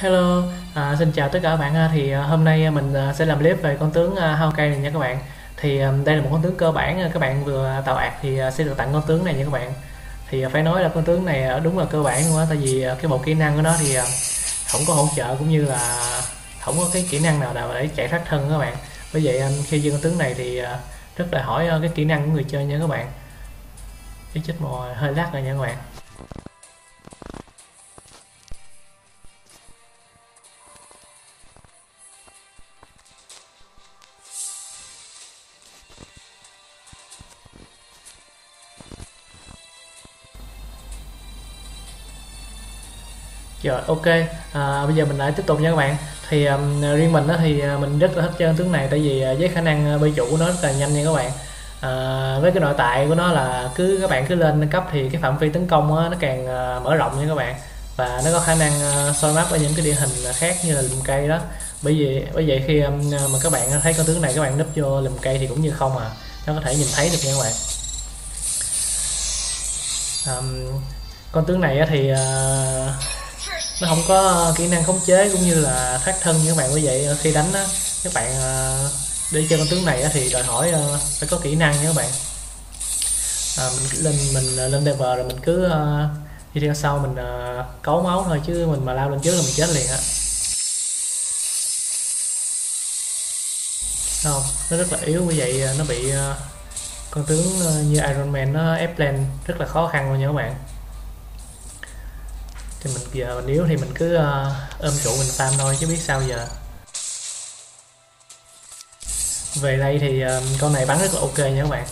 Hello, à, xin chào tất cả các bạn. À, thì à, hôm nay à, mình sẽ làm clip về con tướng Hao Cây này nha các bạn. Thì đây là một con tướng cơ bản các bạn vừa tạo ạc thì sẽ được tặng con tướng này nha các bạn. Thì phải nói là con tướng này đúng là cơ bản luôn á, tại vì cái bộ kỹ năng của nó thì không có hỗ trợ cũng như là không có cái kỹ năng nào nào để chạy thoát thân các bạn. Bởi vậy khi chơi con tướng này thì rất là hỏi cái kỹ năng của người chơi nha các bạn. Cái chết mồi hơi lát rồi nha các bạn. Rồi ok, à, bây giờ mình lại tiếp tục nha các bạn. Thì um, riêng mình đó thì à, mình rất là thích chơi con tướng này tại vì à, với khả năng à, bay chủ của nó rất là nhanh nha các bạn. À, với cái nội tại của nó là cứ các bạn cứ lên cấp thì cái phạm vi tấn công đó, nó càng uh, mở rộng nha các bạn và nó có khả năng uh, soi mắt ở những cái địa hình khác như là lùm cây đó bởi vì bởi vậy khi um, mà các bạn thấy con tướng này các bạn nấp vô lùm cây thì cũng như không à nó có thể nhìn thấy được nha các bạn um, con tướng này thì uh, nó không có kỹ năng khống chế cũng như là thoát thân như các bạn quý vậy. Khi đánh á các bạn ờ, đi chơi con tướng này á thì đòi hỏi ờ, phải có kỹ năng nha các bạn. À, mình lên mình ờ, lên level rồi mình cứ đi theo sau mình cấu máu thôi chứ mình mà lao lên trước là mình chết liền á. Không? Nó rất là yếu như vậy nó bị con tướng như Iron Man nó ép lên rất là khó khăn luôn nha các bạn thì mình giờ nếu thì mình cứ uh, ôm trụ mình farm thôi chứ biết sao giờ. Về đây thì uh, con này bắn rất là ok nha các bạn.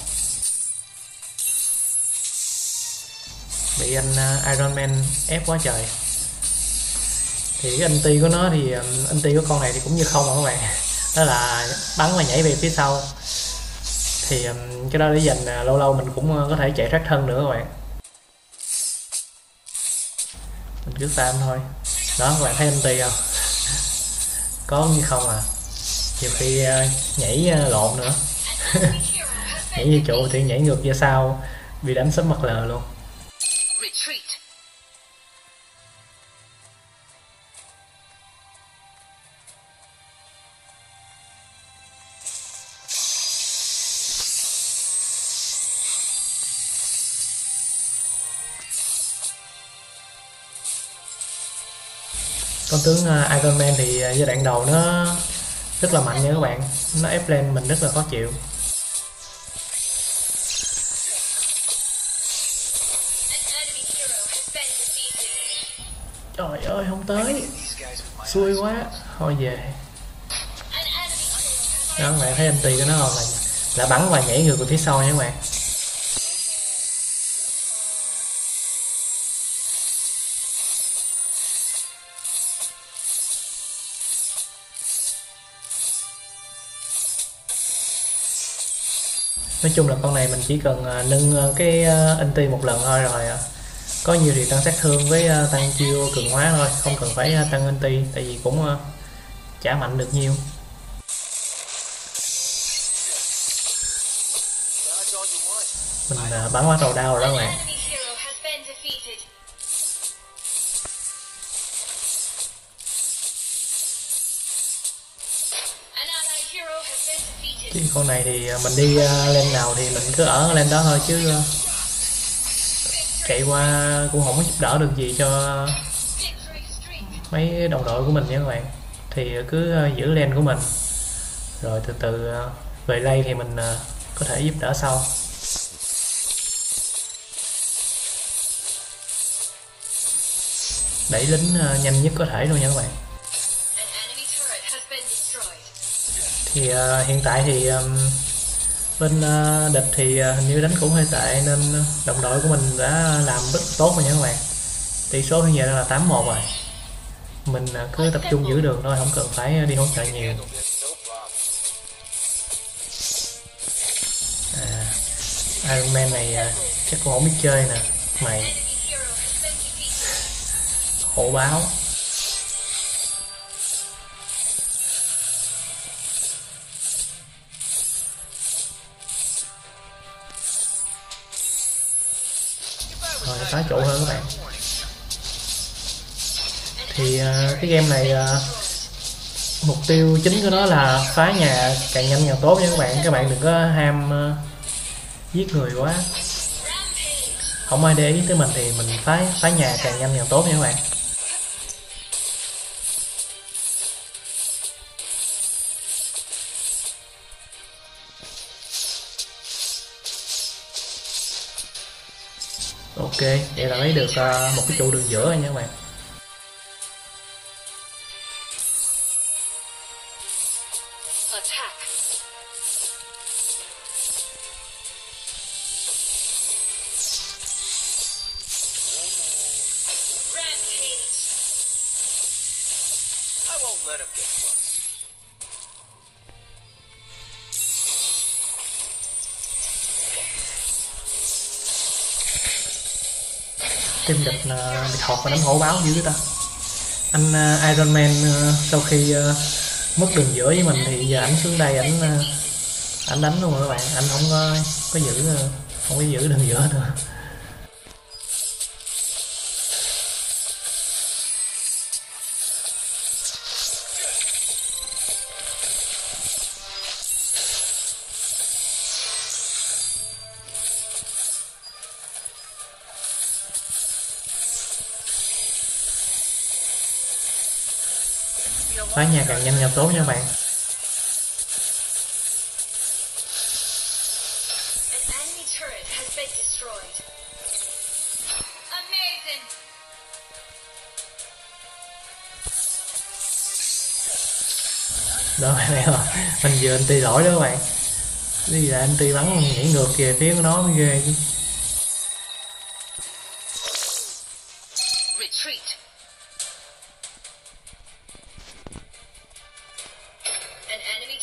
Bị anh uh, Iron Man ép quá trời. Thì cái anh ti của nó thì anh ti của con này thì cũng như không mà các bạn. Đó là bắn và nhảy về phía sau. Thì um, cái đó để dành uh, lâu lâu mình cũng uh, có thể chạy thoát thân nữa các bạn. Mình tam thôi. Đó các bạn thấy anh ti không? Có như không à? Nhiều khi uh, nhảy uh, lộn nữa. Nhảy như trụ thì nhảy ngược ra sau bị đánh sấp mặt lờ luôn. Con tướng à, Iron Man thì à, giai đoạn đầu nó rất là mạnh nha các bạn. Nó ép lên mình rất là khó chịu. Trời ơi, không tới. Xui quá. Thôi về. Đó, các bạn thấy anh tì của nó không? Là là bắn và nhảy ngược về phía sau nha các bạn. Nói chung là con này mình chỉ cần uh, nâng uh, cái à, uh, anti một lần thôi rồi uh, có nhiều thì tăng sát thương với uh, tăng chiêu cường hóa thôi không cần phải uh, tăng anti tại vì cũng uh, chả mạnh được nhiều. Mình uh, bắn quá đầu đau rồi đó các bạn chứ con này thì à, mình đi à, lên nào thì mình cứ ở lên đó thôi chứ à, chạy qua cũng không có giúp đỡ được gì cho mấy đồng đội của mình nha các bạn. Thì cứ giữ lên của mình. Rồi từ từ về đây thì mình có thể giúp đỡ sau. Đẩy lính nhanh nhất có thể luôn nha các bạn. Thì uh, hiện tại thì um, bên uh, địch thì uh, hình như đánh cũng hơi tệ nên đồng đội của mình đã làm rất tốt rồi nha các bạn. Tỷ số hiện giờ đang là 8-1 rồi. Mình uh, cứ tập trung giữ đường thôi không cần phải đi hỗ trợ nhiều. À, Iron Man này uh, chắc cũng không biết chơi nè. Mày. Hổ báo. Thì uh, cái game này uh, mục tiêu chính của nó là phá nhà càng nhanh càng tốt nha các bạn. Các bạn đừng có ham uh, giết người quá. Không ai để ý tới mình thì mình phá phá nhà càng nhanh càng tốt nha các bạn. Ok vậy là lấy được uh, một cái trụ đường giữa nha các bạn. Team ờ, địch là bị thọt và đánh hổ báo dữ ta. Anh uh, Iron Man uh, sau khi uh, mất đường giữa với mình thì giờ ảnh xuống đây ảnh uh, ảnh đánh luôn rồi các bạn. Anh không có có giữ không có giữ đường giữa nữa. Phá nhà càng nhanh càng tốt nha bạn. Đó mẹ ơi mình vừa anh ti lỗi đó các bạn. Cái gì là anh ti bắn nhảy ngược về phía của nó mới ghê chứ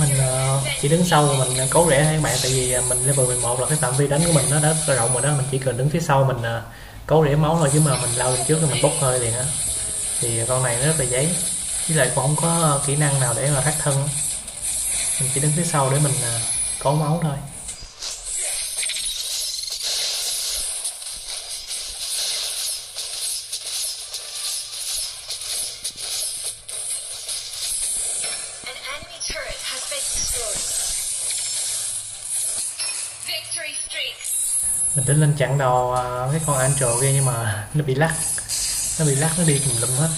Mình ờ, chỉ đứng sau và mình cố rẽ thôi các bạn tại vì ờ, mình level 11 là cái phạm vi đánh của mình nó đã rất rộng rồi đó. Mình chỉ cần đứng phía sau mình ờ, cố rẽ máu thôi chứ mà mình lao lên trước thì mình bốc hơi liền á. Thì con này nó rất là giấy với lại cũng không có kỹ năng nào để mà thoát thân mình chỉ đứng phía sau để mình uh, cố máu thôi. Mình tính lên chặn đầu à, cái con Angel kia nhưng mà nó bị lắc nó bị lắc nó đi tùm lum hết.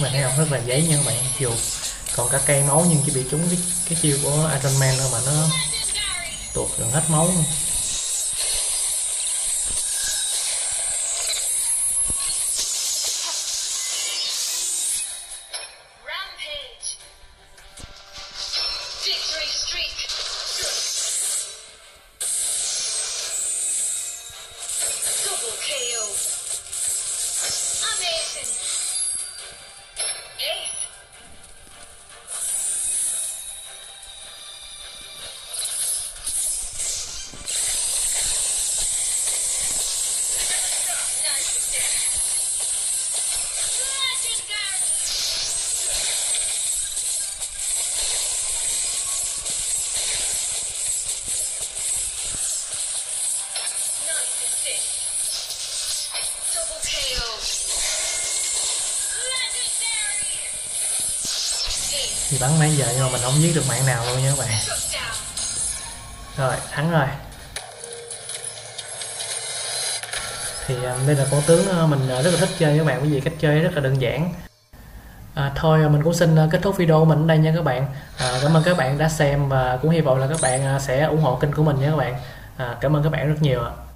Mà thấy không? Rất là giấy nha các bạn. Dù còn cả cây máu nhưng chỉ bị trúng cái, cái chiêu của Iron Man thôi mà nó tuột gần hết máu luôn. Thì bắn mấy giờ nhưng mà mình không giết được mạng nào luôn nha các bạn rồi thắng rồi thì um, đây là con tướng uh, mình uh, rất là thích chơi các bạn bởi vì cách chơi rất là đơn giản À, thôi uh, mình cũng xin kết thúc video mình ở đây nha các bạn. À, cảm ơn các bạn đã xem và cũng hy vọng là các bạn sẽ ủng hộ kênh của mình nha các bạn. À, cảm ơn các bạn rất nhiều ạ.